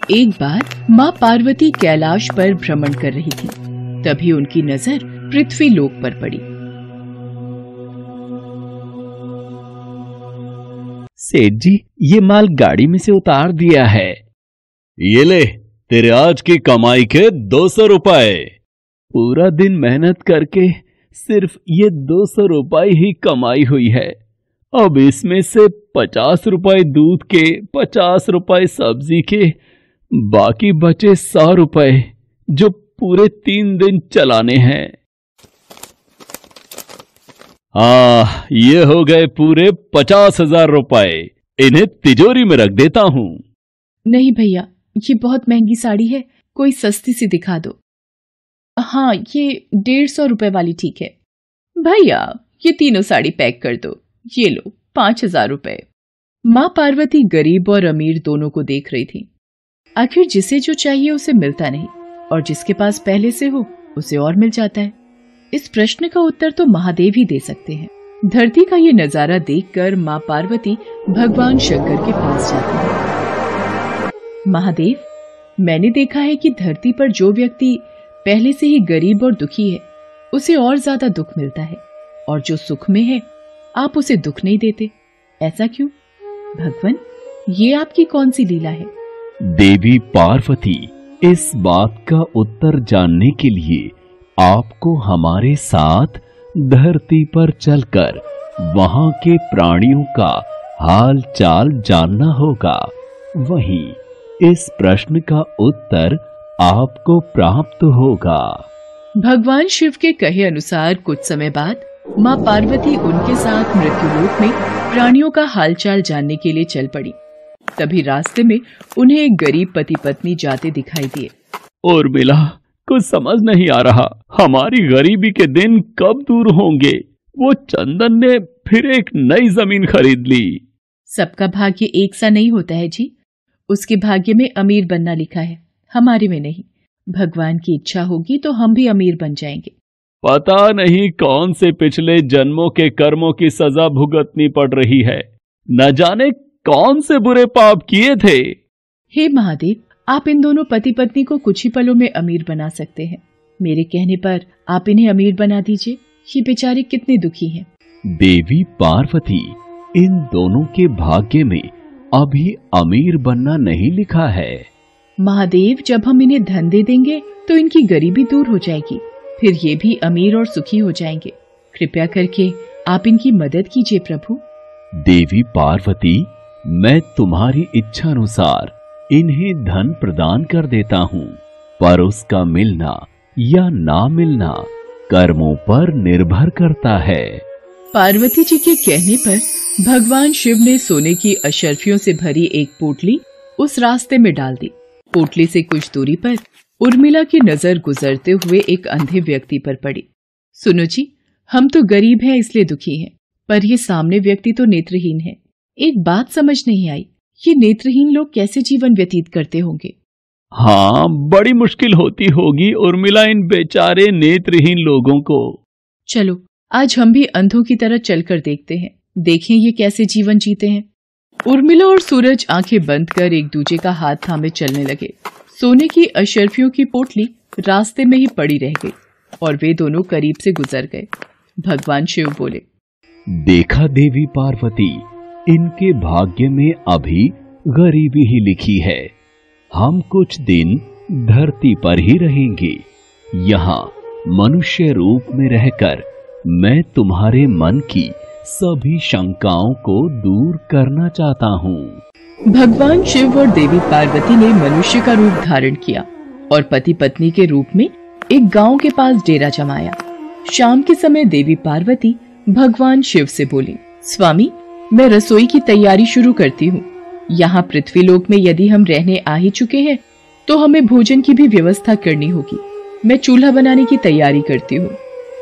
एक बार माँ पार्वती कैलाश पर भ्रमण कर रही थी। तभी उनकी नज़र पृथ्वी लोक पर पड़ी। सेठ जी ये माल गाड़ी में से उतार दिया है। ये ले तेरे आज की कमाई के दो सौ रुपए। पूरा दिन मेहनत करके सिर्फ़ ये दो सौ रुपए ही कमाई हुई है। अब इसमें से पचास रुपए दूध के पचास रुपए सब्ज़ी के बाकी बचे सौ रुपए जो पूरे तीन दिन चलाने हैं। आ, ये हो गए पूरे पचास हज़ार रुपए। इन्हें तिजोरी में रख देता हूँ। नहीं भैया ये बहुत महँगी साड़ी है कोई सस्ती सी दिखा दो। हाँ ये डेढ़ सौ रुपए वाली ठीक है। भैया ये तीनों साड़ी पैक कर दो। ये लो पाँच हज़ार रुपए। माँ पार्वती गरीब और अमीर दोनों को देख रही थी। आखिर जिसे जो चाहिए उसे मिलता नहीं, और जिसके पास पहले से हो, उसे और मिल जाता है। इस प्रश्न का उत्तर तो महादेव ही दे सकते हैं। धरती का ये नज़ारा देखकर माँ पार्वती भगवान शंकर के पास जाती है। महादेव, मैंने देखा है कि धरती पर जो व्यक्ति पहले से ही गरीब और दुखी है, उसे और ज़्यादा दुख मिलता है, और जो सुख में है, आप उसे दुख नहीं देते। ऐसा क्यों? भगवान, ये आपकी कौन सी लीला है? देवी पार्वती, इस बात का उत्तर जानने के लिए आपको हमारे साथ धरती पर चलकर वहाँ के प्राणियों का हाल चाल जानना होगा। वहीं इस प्रश्न का उत्तर आपको प्राप्त होगा। भगवान शिव के कहे अनुसार कुछ समय बाद माँ पार्वती उनके साथ मृत्यु मृत्युलोक में प्राणियों का हालचाल जानने के लिए चल पड़ी। तभी रास्ते में उन्हें एक गरीब पति पत्नी जाते दिखाई दिए। और मिला कुछ समझ नहीं आ रहा हमारी गरीबी के दिन कब दूर होंगे? वो चंदन ने फिर एक नई ज़मीन खरीद ली। सबका भाग्य एक सा नहीं होता है जी। उसके भाग्य में अमीर बनना लिखा है हमारे में नहीं। भगवान की इच्छा होगी तो हम भी अमीर बन जाएँगे। पता नहीं कौन से पिछले जन्मों के कर्मों की सजा भुगतनी पड़ रही है। न जाने कौन से बुरे पाप किए थे? हे महादेव आप इन दोनों पति पत्नी को कुछ ही पलों में अमीर बना सकते हैं। मेरे कहने पर आप इन्हें अमीर बना दीजिए। ये बेचारे कितने दुखी हैं। देवी पार्वती इन दोनों के भाग्य में अभी अमीर बनना नहीं लिखा है। महादेव जब हम इन्हें धन दे देंगे तो इनकी गरीबी दूर हो जाएगी। फिर ये भी अमीर और सुखी हो जाएँगे। कृपया करके आप इनकी मदद कीजिए प्रभु। देवी पार्वती मैं तुम्हारी इच्छा अनुसार इन्हें धन प्रदान कर देता हूँ, पर उसका मिलना या ना मिलना कर्मों पर निर्भर करता है। पार्वती जी के कहने पर भगवान शिव ने सोने की अशर्फियों से भरी एक पोटली उस रास्ते में डाल दी। पोटली से कुछ दूरी पर उर्मिला की नज़र गुजरते हुए एक अंधे व्यक्ति पर पड़ी। सुनो जी, हम तो गरीब हैं, इसलिए दुखी हैं, पर ये सामने व्यक्ति तो नेत्रहीन है। एक बात समझ नहीं आई ये नेत्रहीन लोग कैसे जीवन व्यतीत करते होंगे? हाँ बड़ी मुश्किल होती होगी उर्मिला इन बेचारे नेत्रहीन लोगों को। चलो आज हम भी अंधों की तरह चलकर देखते हैं। देखें ये कैसे जीवन जीते हैं। उर्मिला और सूरज आँखें बंद कर एक दूजे का हाथ थामे चलने लगे। सोने की अशर्फियों की पोटली रास्ते में ही पड़ी रह गई और वे दोनों करीब से गुजर गए। भगवान शिव बोले देखा देवी पार्वती इनके भाग्य में अभी गरीबी ही लिखी है। हम कुछ दिन धरती पर ही रहेंगे। यहाँ मनुष्य रूप में रहकर मैं तुम्हारे मन की सभी शंकाओं को दूर करना चाहता हूँ। भगवान शिव और देवी पार्वती ने मनुष्य का रूप धारण किया और पति पत्नी के रूप में एक गाँव के पास डेरा जमाया। शाम के समय देवी पार्वती भगवान शिव से बोली, स्वामी मैं रसोई की तैयारी शुरू करती हूँ। यहाँ पृथ्वी लोक में यदि हम रहने आ ही चुके हैं तो हमें भोजन की भी व्यवस्था करनी होगी। मैं चूल्हा बनाने की तैयारी करती हूँ।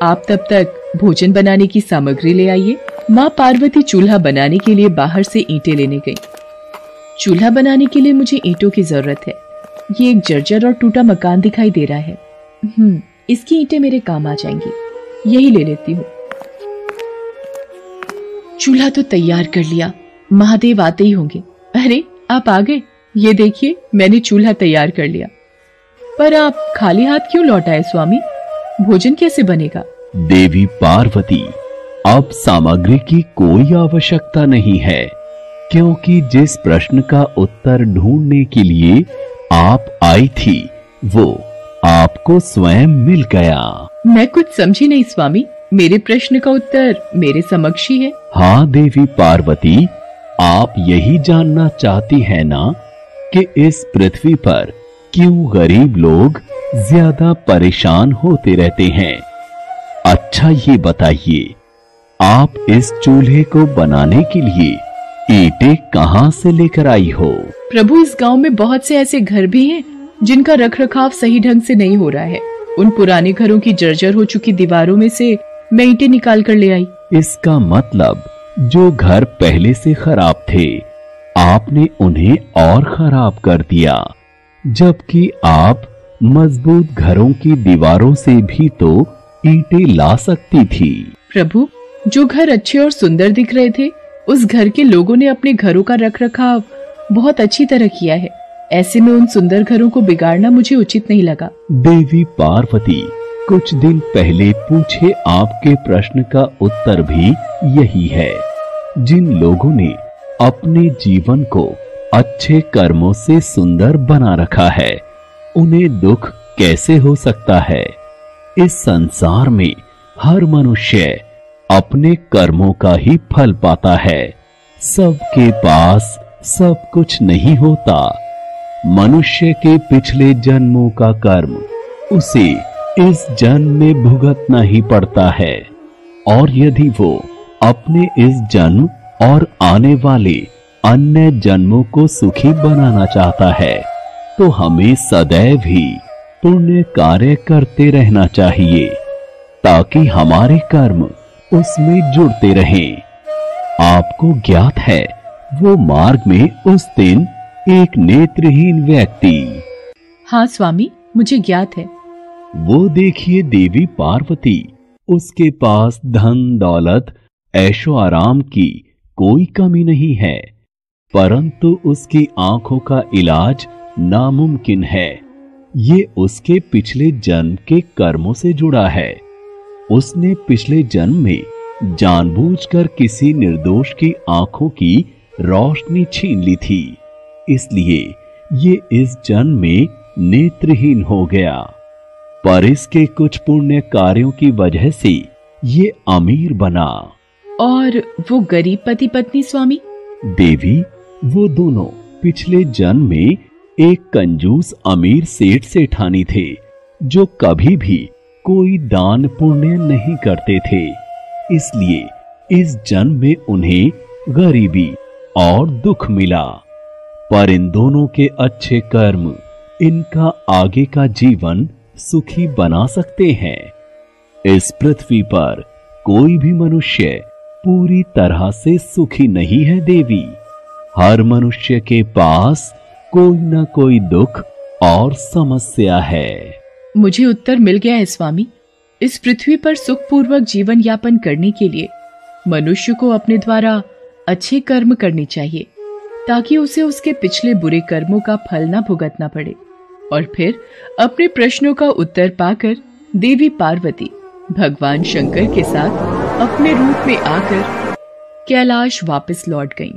आप तब तक भोजन बनाने की सामग्री ले आइए। माँ पार्वती चूल्हा बनाने के लिए बाहर से ईंटें लेने गई। चूल्हा बनाने के लिए मुझे ईंटों की ज़रूरत है। ये एक जर्जर और टूटा मकान दिखाई दे रहा है। हम्म इसकी ईंटें मेरे काम आ जाएँगी। यही ले लेती हूँ। चूल्हा तो तैयार कर लिया। महादेव आते ही होंगे। अरे आप आ गए? ये देखिए मैंने चूल्हा तैयार कर लिया। पर आप खाली हाथ क्यों लौट आए स्वामी? भोजन कैसे बनेगा? देवी पार्वती अब सामग्री की कोई आवश्यकता नहीं है क्योंकि जिस प्रश्न का उत्तर ढूँढने के लिए आप आई थी वो आपको स्वयं मिल गया। मैं कुछ समझी नहीं स्वामी। मेरे प्रश्न का उत्तर मेरे समक्ष ही है। हाँ देवी पार्वती आप यही जानना चाहती है ना कि इस पृथ्वी पर क्यों गरीब लोग ज़्यादा परेशान होते रहते हैं? अच्छा ये बताइए आप इस चूल्हे को बनाने के लिए ईटे कहाँ से लेकर आई हो? प्रभु इस गाँव में बहुत से ऐसे घर भी हैं जिनका रखरखाव सही ढंग से नहीं हो रहा है। उन पुराने घरों की जर्जर हो चुकी दीवारों में से मैं ईंटें निकाल कर ले आई। इसका मतलब जो घर पहले से खराब थे आपने उन्हें और खराब कर दिया। जबकि आप मज़बूत घरों की दीवारों से भी तो ईटे ला सकती थी। प्रभु जो घर अच्छे और सुंदर दिख रहे थे उस घर के लोगों ने अपने घरों का रख रखाव बहुत अच्छी तरह किया है। ऐसे में उन सुंदर घरों को बिगाड़ना मुझे उचित नहीं लगा। देवी पार्वती कुछ दिन पहले पूछे आपके प्रश्न का उत्तर भी यही है। जिन लोगों ने अपने जीवन को अच्छे कर्मों से सुंदर बना रखा है, उन्हें दुख कैसे हो सकता है? इस संसार में हर मनुष्य अपने कर्मों का ही फल पाता है। सबके पास सब कुछ नहीं होता। मनुष्य के पिछले जन्मों का कर्म, उसे इस जन्म में भुगतना ही पड़ता है। और यदि वो अपने इस जन्म और आने वाले अन्य जन्मों को सुखी बनाना चाहता है तो हमें सदैव ही पुण्य कार्य करते रहना चाहिए, ताकि हमारे कर्म उसमें जुड़ते रहें। आपको ज्ञात है, वो मार्ग में उस दिन एक नेत्रहीन व्यक्ति। हाँ स्वामी, मुझे ज्ञात है। वो देखिए देवी पार्वती। उसके पास धन, दौलत, ऐशो आराम की कोई कमी नहीं है। परंतु उसकी आँखों का इलाज नामुमकिन है। ये उसके पिछले जन्म के कर्मों से जुड़ा है। उसने पिछले जन्म में जानबूझकर किसी निर्दोष की आँखों की रोशनी छीन ली थी। इसलिए ये इस जन्म में नेत्रहीन हो गया। पर इसके कुछ पुण्य कार्यों की वजह से ये अमीर बना। और वो गरीब पति पत्नी स्वामी? देवी वो दोनों पिछले जन्म में एक कंजूस अमीर सेठ सेठानी थे जो कभी भी कोई दान पुण्य नहीं करते थे। इसलिए इस जन्म में उन्हें गरीबी और दुख मिला। पर इन दोनों के अच्छे कर्म इनका आगे का जीवन सुखी बना सकते हैं। इस पृथ्वी पर कोई भी मनुष्य पूरी तरह से सुखी नहीं है, देवी। हर मनुष्य के पास कोई ना कोई दुख और समस्या है। मुझे उत्तर मिल गया है, स्वामी। इस पृथ्वी पर सुखपूर्वक जीवन यापन करने के लिए मनुष्य को अपने द्वारा अच्छे कर्म करने चाहिए, ताकि उसे उसके पिछले बुरे कर्मों का फल ना भुगतना पड़े। और फिर अपने प्रश्नों का उत्तर पाकर देवी पार्वती भगवान शंकर के साथ अपने रूप में आकर कैलाश वापस लौट गईं।